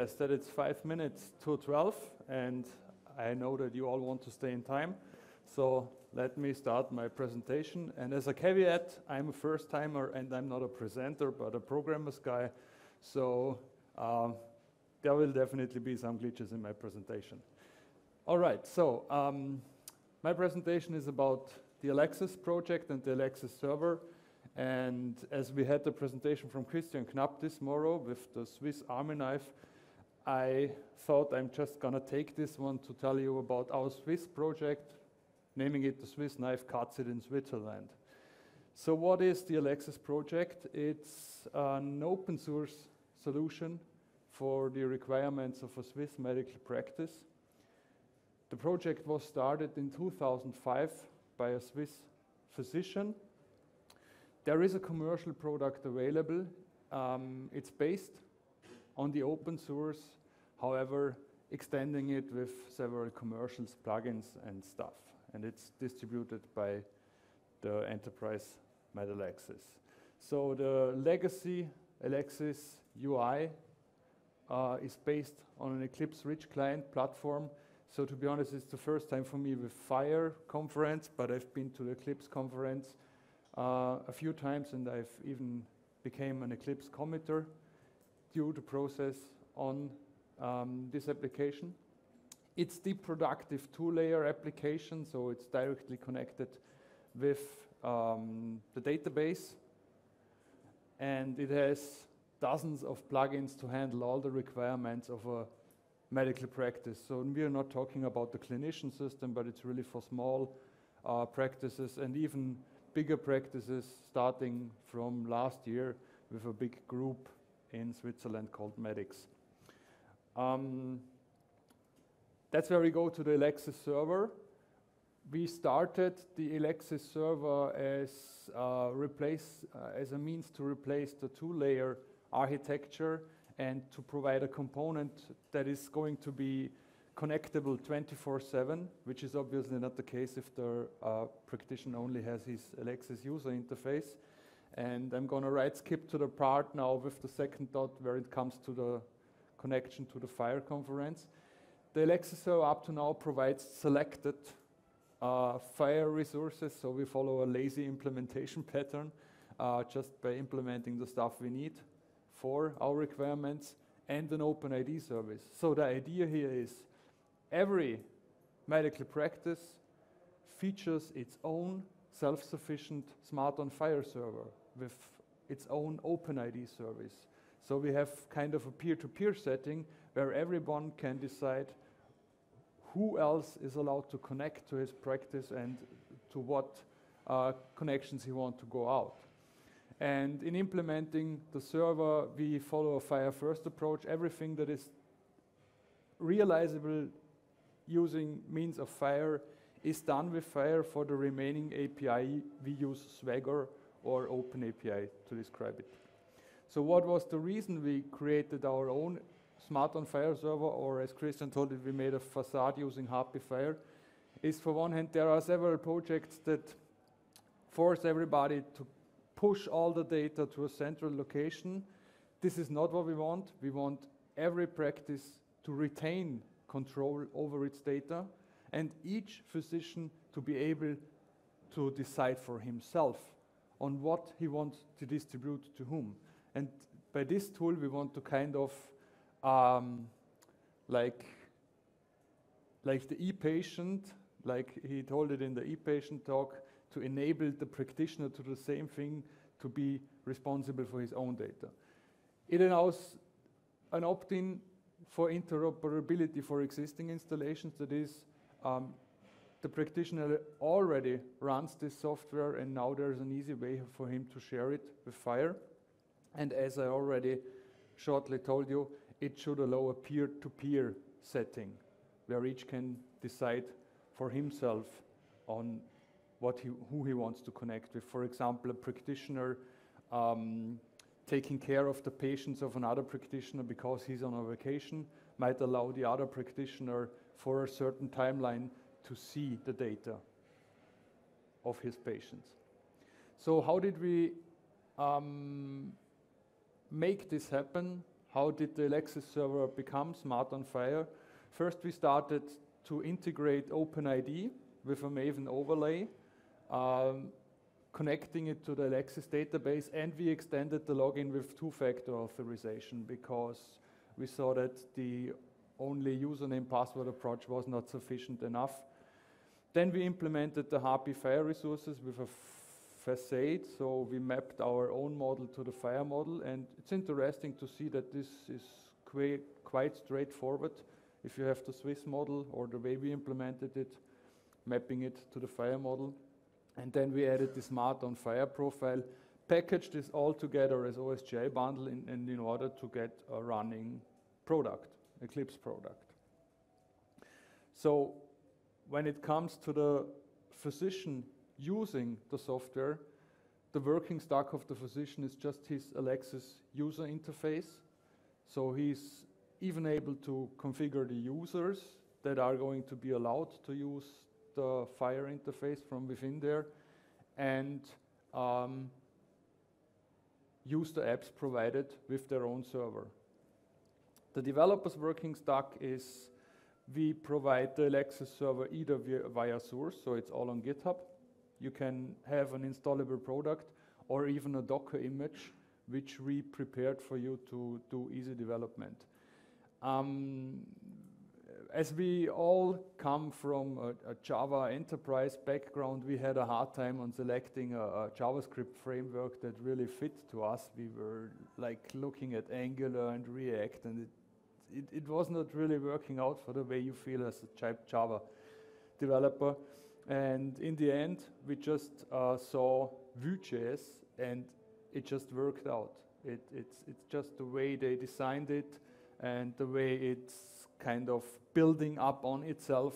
Yes, that it's five minutes to 12, and I know that you all want to stay in time. So let me start my presentation. And as a caveat, I'm a first timer and I'm not a presenter, but a programmer's guy. So um, there will definitely be some glitches in my presentation. All right, so um, my presentation is about the Elexis project and the Elexis server. And as we had the presentation from Christian Knapp this morrow with the Swiss Army knife, I thought I'm just gonna take this one to tell you about our Swiss project, naming it the Swiss Knife Cuts It in Switzerland. So what is the Elexis project? It's an open source solution for the requirements of a Swiss medical practice. The project was started in 2005 by a Swiss physician. There is a commercial product available. Um, it's based on the open source, however, extending it with several commercials, plugins, and stuff. And it's distributed by the enterprise MedElexis. So the legacy Elexis UI uh, is based on an Eclipse Rich client platform. So to be honest, it's the first time for me with FHIR conference, but I've been to the Eclipse conference uh, a few times, and I've even became an Eclipse committer due to process on um, this application. It's the productive two-layer application, so it's directly connected with um, the database. And it has dozens of plugins to handle all the requirements of a medical practice. So we are not talking about the clinician system, but it's really for small uh, practices and even bigger practices starting from last year with a big group in Switzerland called Medix. Um, that's where we go to the Elexis server. We started the Elexis server as, uh, replace, uh, as a means to replace the two-layer architecture and to provide a component that is going to be connectable 24-7, which is obviously not the case if the uh, practitioner only has his Elexis user interface. And I'm going to right skip to the part now with the second dot where it comes to the connection to the FHIR conference. The server up to now provides selected uh, FHIR resources, so we follow a lazy implementation pattern uh, just by implementing the stuff we need for our requirements and an open ID service. So the idea here is every medical practice features its own self-sufficient smart on FHIR server with its own OpenID service. So we have kind of a peer-to-peer -peer setting where everyone can decide who else is allowed to connect to his practice and to what uh, connections he wants to go out. And in implementing the server, we follow a FHIR first approach. Everything that is realizable using means of FHIR is done with FHIR. For the remaining API, we use Swagger or OpenAPI to describe it. So what was the reason we created our own Smart on FHIR server, or as Christian told it, we made a facade using HAPI FHIR, is for one hand, there are several projects that force everybody to push all the data to a central location. This is not what we want. We want every practice to retain control over its data and each physician to be able to decide for himself on what he wants to distribute to whom. And by this tool, we want to kind of um, like like the e-patient, like he told it in the e-patient talk, to enable the practitioner to do the same thing, to be responsible for his own data. It allows an opt-in for interoperability for existing installations. That is, um, the practitioner already runs this software and now there's an easy way for him to share it with FHIR. And as I already shortly told you, it should allow a peer-to-peer -peer setting where each can decide for himself on what he, who he wants to connect with. For example, a practitioner um, taking care of the patients of another practitioner because he's on a vacation might allow the other practitioner for a certain timeline to see the data of his patients. So how did we um, make this happen? how did the Elexis server become smart on FHIR? First, we started to integrate OpenID with a Maven overlay, um, connecting it to the Elexis database, and we extended the login with two-factor authorization because we saw that the only username password approach was not sufficient enough. Then we implemented the HAPI FHIR resources with a facade, so we mapped our own model to the FHIR model, and it's interesting to see that this is quite, quite straightforward. If you have the Swiss model or the way we implemented it, mapping it to the FHIR model. And then we added the Smart on FHIR profile, packaged this all together as OSGI bundle in, in, in order to get a running product, Eclipse product. So when it comes to the physician using the software, the working stock of the physician is just his Elexis user interface. So he's even able to configure the users that are going to be allowed to use the FHIR interface from within there and um, use the apps provided with their own server. The developer's working stack is we provide the Elexis server either via, via source, so it's all on GitHub. You can have an installable product or even a Docker image which we prepared for you to do easy development. Um, as we all come from a, a, Java enterprise background, we had a hard time on selecting a, a, JavaScript framework that really fit to us. We were like looking at Angular and React, and it, it, it was not really working out for the way you feel as a Java developer. And in the end, we just uh, saw Vue.js, and it just worked out. It, it's, it's just the way they designed it, and the way it's kind of building up on itself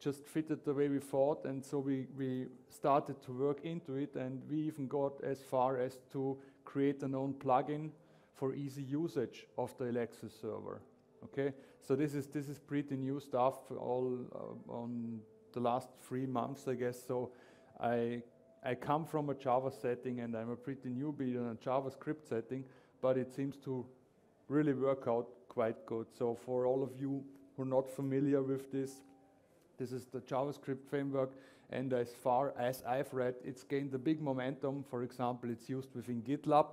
just fitted the way we thought and so we, we started to work into it and we even got as far as to create an own plugin for easy usage of the Elexis server. Okay, so this is this is pretty new stuff all uh, on the last three months, I guess. So I I come from a Java setting and I'm a pretty newbie in a JavaScript setting, but it seems to really work out quite good. So for all of you who are not familiar with this, this is the JavaScript framework. And as far as I've read, it's gained a big momentum. For example, it's used within GitLab,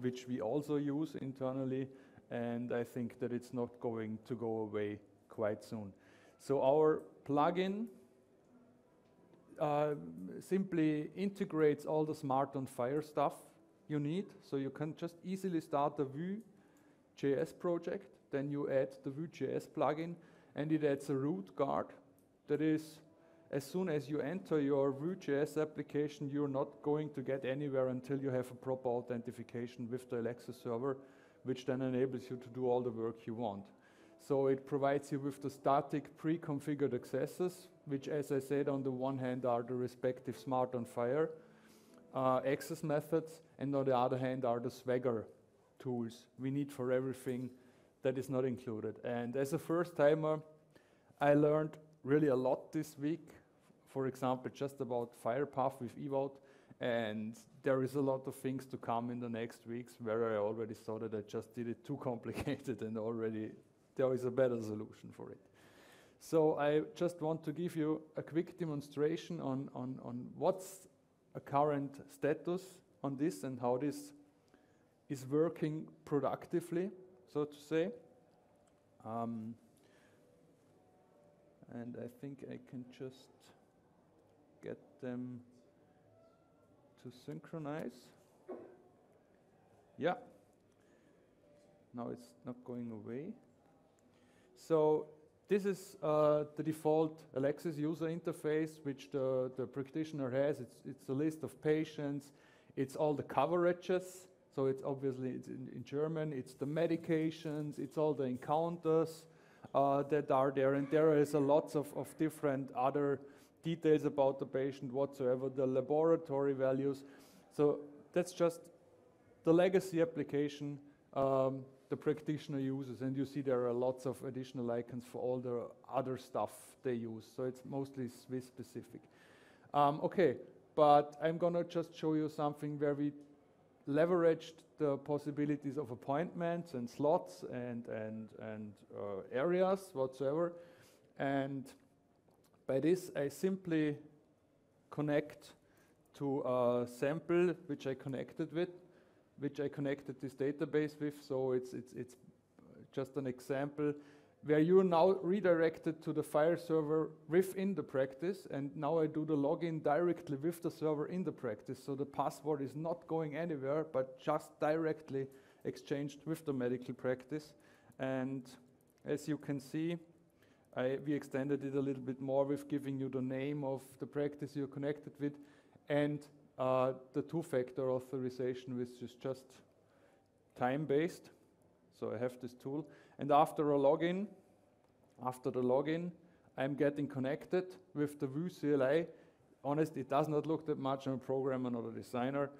which we also use internally. And I think that it's not going to go away quite soon. So our plugin uh, simply integrates all the smart on FHIR stuff you need. So you can just easily start a Vue.js project, then you add the Vue.js plugin, and it adds a root guard that is, as soon as you enter your Vue.js application, you're not going to get anywhere until you have a proper authentication with the Elexis server, which then enables you to do all the work you want. So it provides you with the static pre-configured accesses, which as I said, on the one hand are the respective smart on FHIR uh, access methods, and on the other hand are the Swagger tools we need for everything that is not included. And as a first timer, I learned really a lot this week. For example, just about FHIRPath with eVault. And there is a lot of things to come in the next weeks where I already saw that I just did it too complicated and already there is a better solution for it. So I just want to give you a quick demonstration on, on, on what's a current status on this and how this is working productively, so to say. Um, and I think I can just get them to synchronize. Yeah. Now it's not going away. So this is uh, the default Elexis user interface, which the, the practitioner has. It's, it's a list of patients. It's all the coverages so it's obviously it's in, in German. It's the medications. It's all the encounters uh, that are there, and there is a lots of, of different other details about the patient whatsoever. The laboratory values. So that's just the legacy application um, the practitioner uses, and you see there are lots of additional icons for all the other stuff they use. So it's mostly Swiss specific. Um, okay, but I'm gonna just show you something where we leveraged the possibilities of appointments and slots and, and, and uh, areas whatsoever. And by this, I simply connect to a sample which I connected with, which I connected this database with. So it's, it's, it's just an example where you're now redirected to the file server within the practice, and now I do the login directly with the server in the practice, so the password is not going anywhere, but just directly exchanged with the medical practice. And as you can see, I, we extended it a little bit more with giving you the name of the practice you're connected with, and uh, the two-factor authorization, which is just time-based. So I have this tool. And after a login, after the login, I'm getting connected with the Vue CLI. Honestly, it does not look that much. I'm a programmer, not a designer.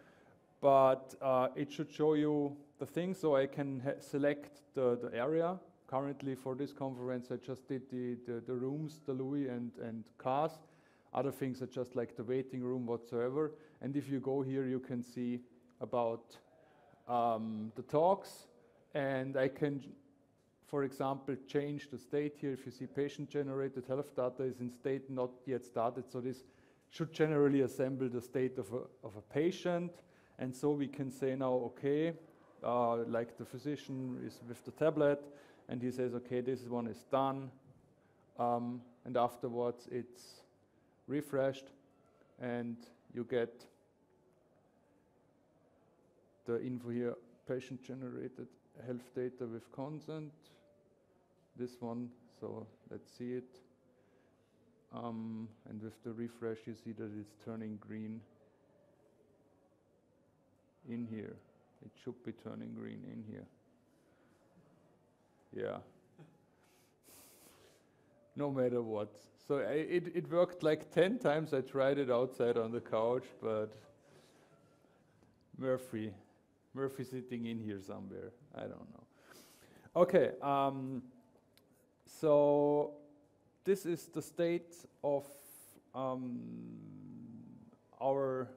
But uh, it should show you the thing, so I can select the, the area. Currently, for this conference, I just did the, the, the rooms, the Louis and, and cars. Other things are just like the waiting room whatsoever. And if you go here, you can see about um, the talks, and I can, for example, change the state here. If you see patient-generated health data is in state not yet started, so this should generally assemble the state of a, of a patient. And so we can say now, okay, uh, like the physician is with the tablet, and he says, okay, this one is done. Um, and afterwards, it's refreshed, and you get the info here, patient-generated health data with consent. This one, so let's see it. Um, and with the refresh, you see that it's turning green in here. It should be turning green in here. Yeah. No matter what. So I, it, it worked like 10 times. I tried it outside on the couch, but Murphy Murphy sitting in here somewhere. I don't know. Okay, um, so this is the state of um, our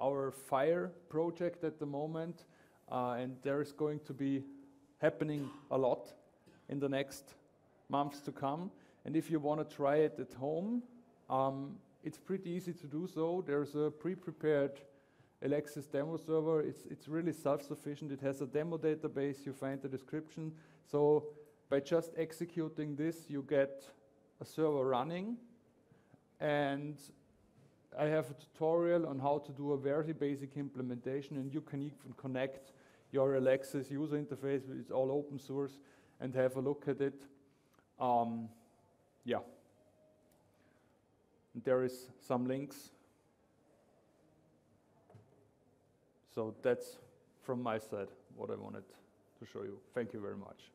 our FHIR project at the moment, uh, and there is going to be happening a lot in the next months to come. And if you want to try it at home, um, it's pretty easy to do so. There's a pre-prepared Elexis demo server, it's, it's really self-sufficient. It has a demo database, you find the description. So by just executing this, you get a server running. And I have a tutorial on how to do a very basic implementation, and you can even connect your Elexis user interface, it's all open source, and have a look at it. Um, yeah. There is some links So that's from my side what I wanted to show you. Thank you very much.